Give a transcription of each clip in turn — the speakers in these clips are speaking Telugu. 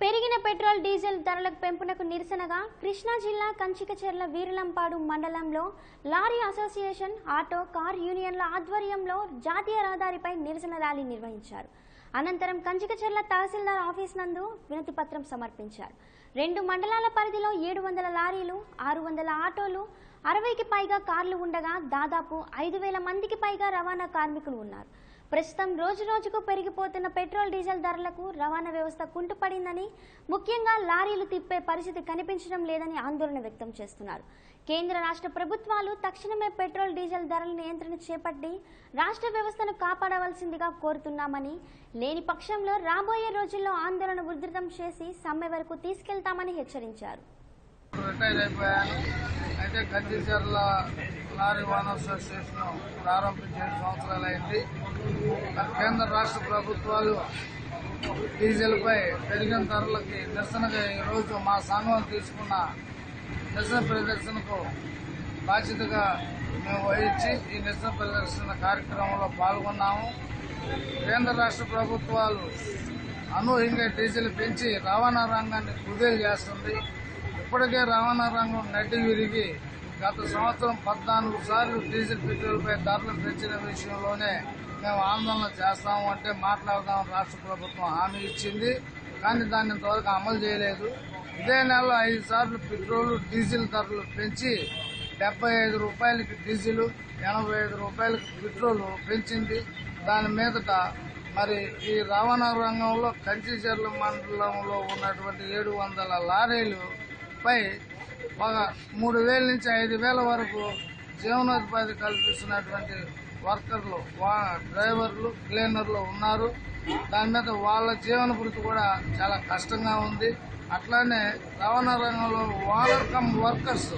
పెరిగిన పెట్రోల్ డీజిల్ ధరల పెంపునకు నిరసనగా కృష్ణా జిల్లా కంచికచెర్ల వీరులంపాడు మండలంలో లారీ అసోసియేషన్ ఆటో కార్ యూనియన్ల ఆధ్వర్యంలో జాతీయ రహదారిపై నిరసన ర్యాలీ నిర్వహించారు. అనంతరం కంచికచెర్ల తహసీల్దార్ ఆఫీస్ నందు వినతి పత్రం సమర్పించారు. రెండు మండలాల పరిధిలో ఏడు వందల లారీలు ఆరు వందల ఆటోలు అరవైకి పైగా కార్లు ఉండగా దాదాపు ఐదు వేల మందికి పైగా రవాణా కార్మికులు ఉన్నారు. ప్రస్తుతం రోజు రోజుకు పెరిగిపోతున్న పెట్రోల్ డీజిల్ ధరలకు రవాణా వ్యవస్థ కుంటుపడిందని ముఖ్యంగా లారీలు తిప్పే పరిస్థితి కనిపించడం లేదని ఆందోళన వ్యక్తం చేస్తున్నారు. కేంద్ర రాష్ట్ర ప్రభుత్వాలు తక్షణమే పెట్రోల్ డీజిల్ ధరల నియంత్రణ చేపట్టి రాష్ట్ర వ్యవస్థను కాపాడవలసిందిగా కోరుతున్నామని లేని పక్షంలో రాబోయే రోజుల్లో ఆందోళన ఉధృతం చేసి సమ్మె వరకు తీసుకెళ్తామని హెచ్చరించారు. రిటైర్ అయిపోయాను. అయితే కంచిచర్ల లారీ ఓనర్స్ అసోసియేషన్ ప్రారంభించి ఏడు సంవత్సరాలు అయింది కేంద్ర రాష్ట్ర ప్రభుత్వాలు డీజిల్పై పెరిగిన ధరలకి నిరసనగా ఈరోజు మా సంఘం తీసుకున్న నిరసన ప్రదర్శనకు బాధ్యతగా మేము వహించి ఈ నిరసన ప్రదర్శన కార్యక్రమంలో పాల్గొన్నాము. కేంద్ర రాష్ట్ర ప్రభుత్వాలు అనూహ్యంగా డీజిల్ పెంచి రవాణా రంగాన్ని కుదేలు చేస్తుంది. ఇప్పటికే రవాణా రంగం నడ్డి విరిగి గత సంవత్సరం పద్నాలుగు సార్లు డీజిల్ పెట్రోల్పై ధరలు పెంచిన విషయంలోనే మేము ఆందోళన చేస్తాము అంటే మాట్లాడదాం రాష్ట్ర ప్రభుత్వం హామీ ఇచ్చింది. కానీ దాన్ని ఇంతవరకు అమలు చేయలేదు. ఇదే నెల ఐదు సార్లు పెట్రోల్ డీజిల్ ధరలు పెంచి డెబ్బై ఐదు రూపాయలకి డీజిల్ ఎనభై ఐదు రూపాయలకి పెట్రోల్ పెంచింది. దాని మీదట మరి ఈ రవాణా రంగంలో కంచిచర్ల మండలంలో ఉన్నటువంటి ఏడు వందల లారీలు పై ఒక మూడు వేల నుంచి ఐదు వేల వరకు జీవనోపాధి కల్పిస్తున్నటువంటి వర్కర్లు వా డ్రైవర్లు క్లీనర్లు ఉన్నారు. దాని మీద వాళ్ళ జీవన వృత్తి కూడా చాలా కష్టంగా ఉంది. అట్లానే రవాణా రంగంలో ఓనర్ కమ్ వర్కర్స్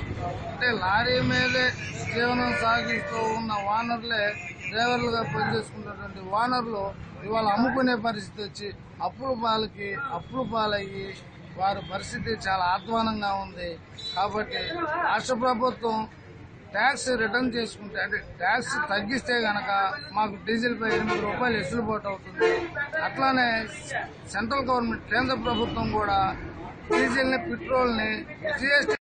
అంటే లారీ మీదే జీవనం సాగిస్తూ ఉన్న ఓనర్లే డ్రైవర్లుగా పనిచేసుకున్నటువంటి ఓనర్లు ఇవాళ అమ్ముకునే పరిస్థితి వచ్చి అప్పుల పాలకి అప్పుల పాలయ్యి వారి పరిస్థితి చాలా ఆధ్వానంగా ఉంది. కాబట్టి రాష్ట్ర ప్రభుత్వం ట్యాక్స్ రిటర్న్ చేసుకుంటే అంటే ట్యాక్స్ తగ్గిస్తే గనక మాకు డీజిల్ పై ఎనిమిది రూపాయలు ఎసులుబాటు అవుతుంది. అట్లానే సెంట్రల్ గవర్నమెంట్ కేంద్ర ప్రభుత్వం కూడా డీజిల్ని పెట్రోల్ని జిఎస్టీ